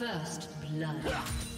First blood.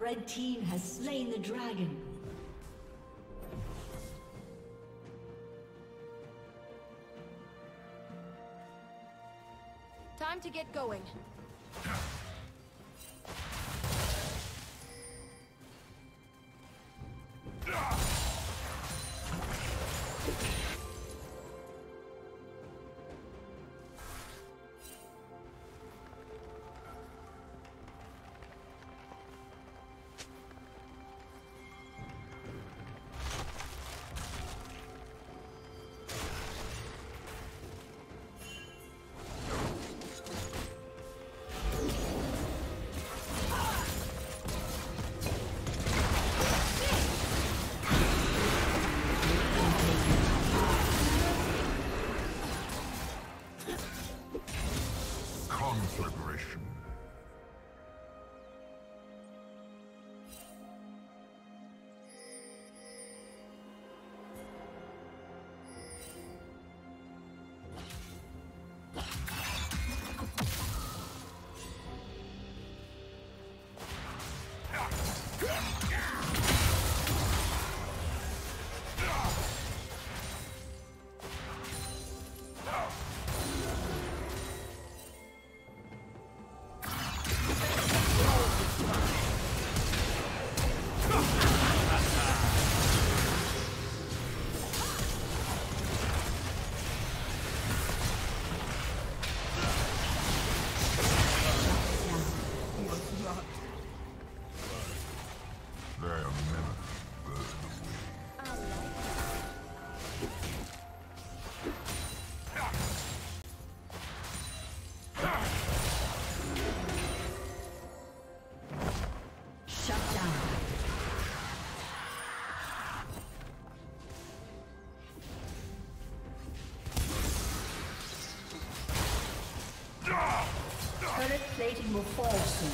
Red team has slain the dragon. Time to get going. Turret plating will fall soon.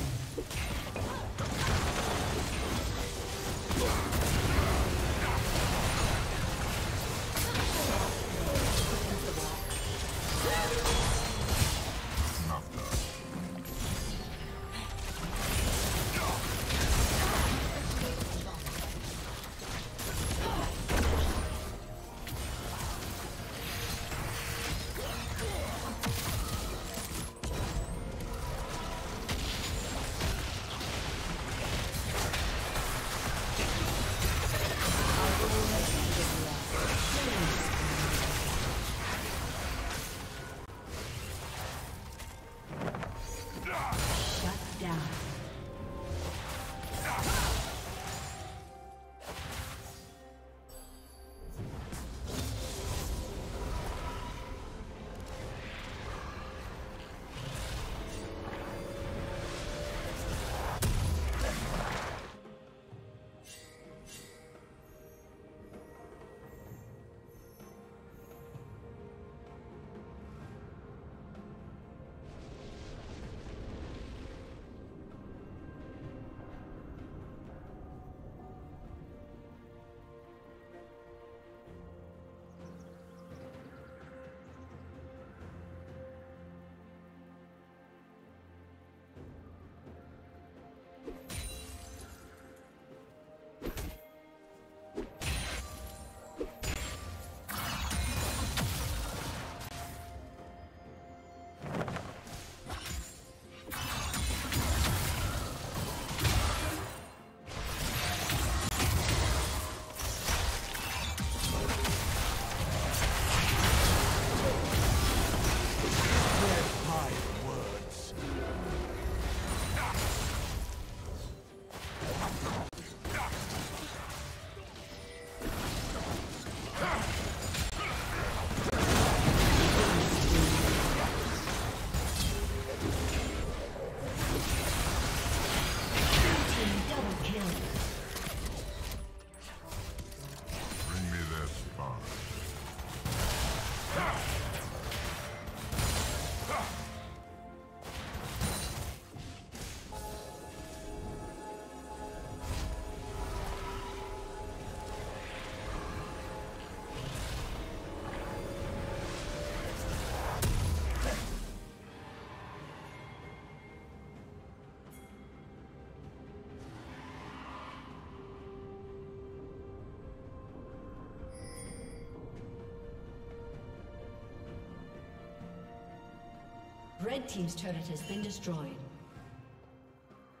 Red Team's turret has been destroyed.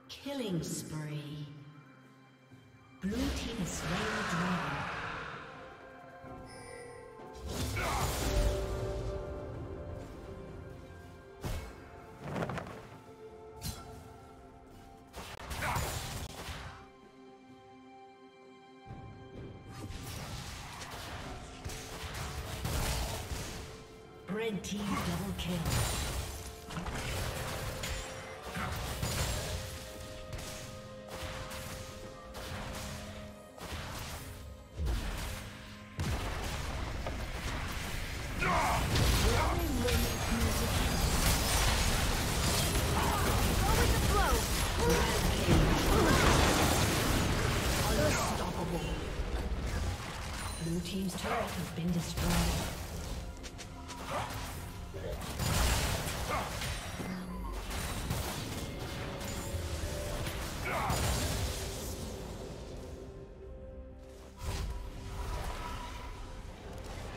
Killing spree. Blue Team has slain the dragon. Red team double kill.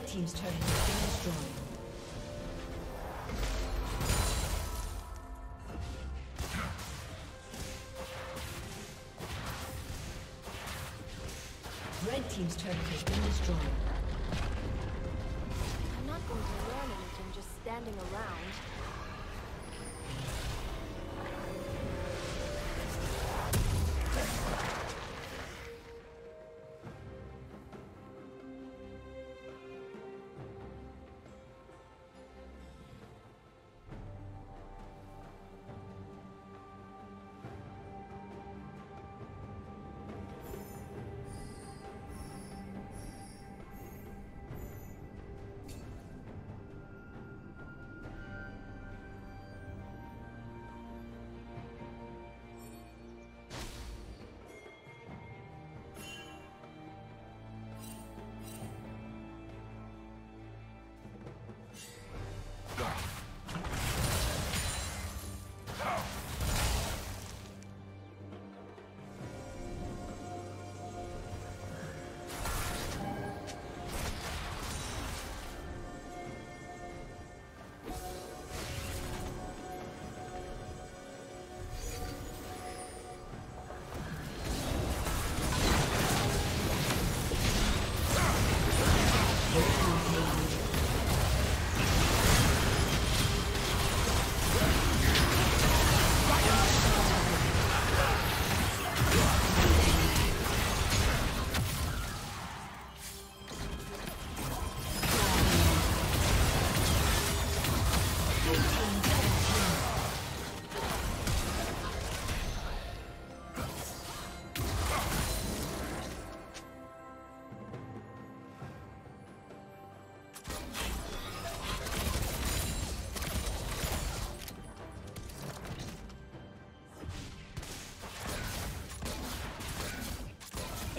Team's turret has been destroyed. Red Team's turret has been destroyed. I'm not going to learn anything just standing around.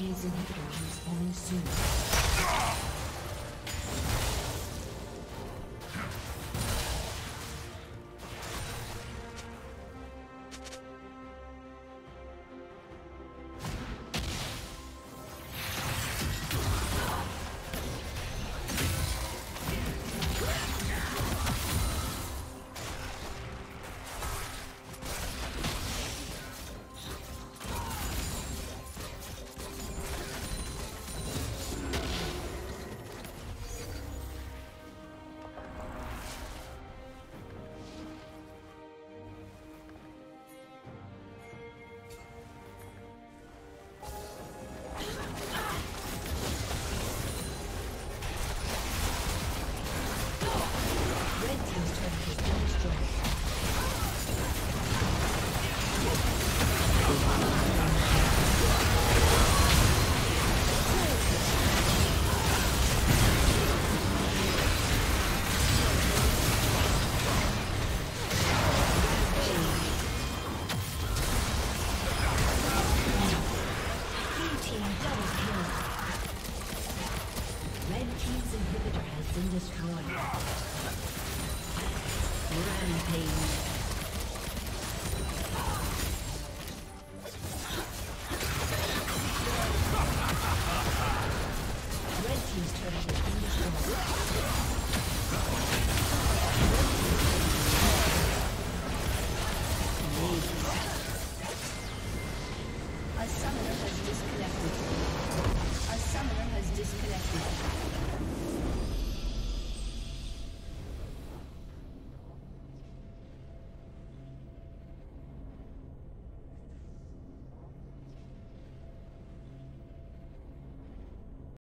Team's inhibitor respawning soon.